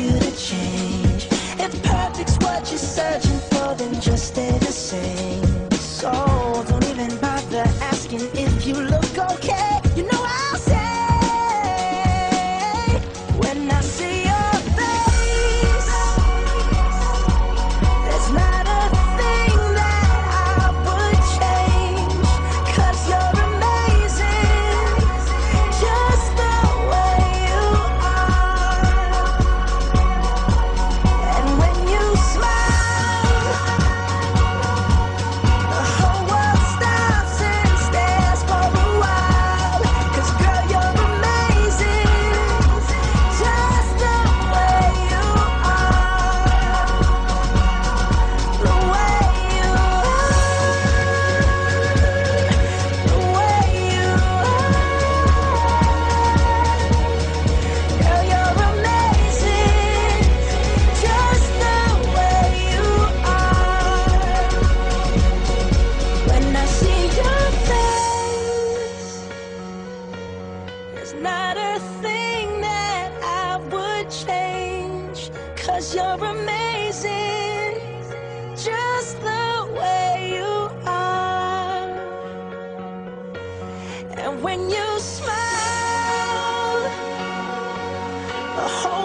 you to change. There's not a thing that I would change, cause you're amazing, just the way you are. And when you smile, the whole